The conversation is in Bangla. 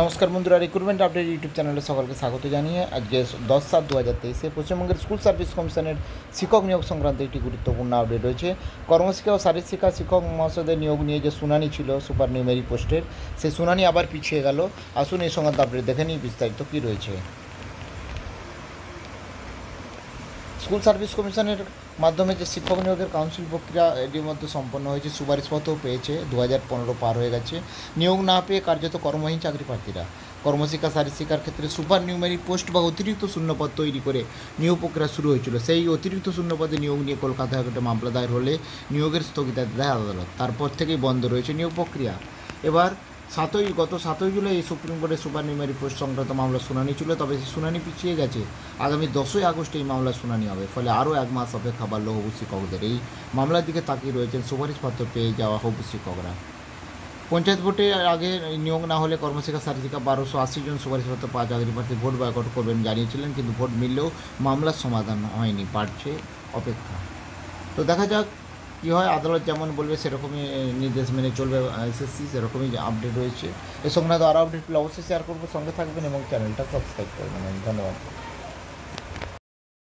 নমস্কার বন্ধুরা রিক্রুটমেন্ট আপডেট ইউটিউব চ্যানেলে সকলকে স্বাগত জানিয়ে আজকে দশ সাত দু হাজার তেইশে পশ্চিমবঙ্গের স্কুল সার্ভিস কমিশনের শিক্ষক নিয়োগ সংক্রান্ত একটি গুরুত্বপূর্ণ আপডেট রয়েছে। কর্মশিক্ষা ও শারীরশিক্ষা শিক্ষক মহাশয়দের নিয়োগ নিয়ে যে শুনানি ছিল সুপার নিউমেরি পোস্টের, সেই শুনানি আবার পিছিয়ে গেল। আসুন এই সংক্রান্ত আপডেট দেখে নিই বিস্তারিত কী রয়েছে। স্কুল সার্ভিস কমিশনের মাধ্যমে যে শিক্ষক নিয়োগের কাউন্সিল প্রক্রিয়া, এটির মধ্যে সম্পন্ন হয়েছে, সুপারিশপত্রও পেয়েছে দু হাজার পনেরো পার হয়ে গেছে। নিয়োগ না পেয়ে কার্যত কর্মহীন চাকরি প্রার্থীরা। কর্মশিক্ষা শারীরশিক্ষার ক্ষেত্রে সুপার নিউমেরিক পোস্ট বা অতিরিক্ত শূন্যপদ তৈরি করে নিয়োগ প্রক্রিয়া শুরু হয়েছিল। সেই অতিরিক্ত শূন্যপদে নিয়োগ নিয়ে কলকাতায় একটা মামলা দায়ের হলে নিয়োগের স্থগিতাদেশ দেয় আদালত। তারপর থেকেই বন্ধ রয়েছে নিয়োগ প্রক্রিয়া। এবার সাতই গত সাতই জুলাই সুপ্রিম কোর্টে সুপার নিউমেরি পোস্ট সংক্রান্ত মামলা শুনানি ছিল, তবে সেই শুনানি পিছিয়ে গেছে। আগামী দশই আগস্ট এই মামলার শুনানি হবে, ফলে আরও এক মাস অপেক্ষা বাড়ল হবু শিক্ষকদের। এই মামলার দিকে তাকিয়ে রয়েছেন সুপারিশপত্র পেয়ে যাওয়া হবু শিক্ষকরা। পঞ্চায়েত ভোটে আগে নিয়োগ না হলে কর্মশিক্ষা শারীরিকা বারোশো আশি জন সুপারিশপত্র পাওয়া চাকরি প্রার্থী ভোট বয়কট করবেন জানিয়েছিলেন, কিন্তু ভোট মিললেও মামলার সমাধান হয়নি, বাড়ছে অপেক্ষা। তো দেখা যাক কী হয়, আদালত যেমন বলবে সেরকমই নির্দেশ মেনে চলবে এসএসসি সেরকমই আপডেট রয়েছে। এ সংক্রান্ত আরও আপডেট পেলে অবশ্যই শেয়ার করব, সঙ্গে থাকবেন এবং চ্যানেলটা সাবস্ক্রাইব করবেন। ধন্যবাদ।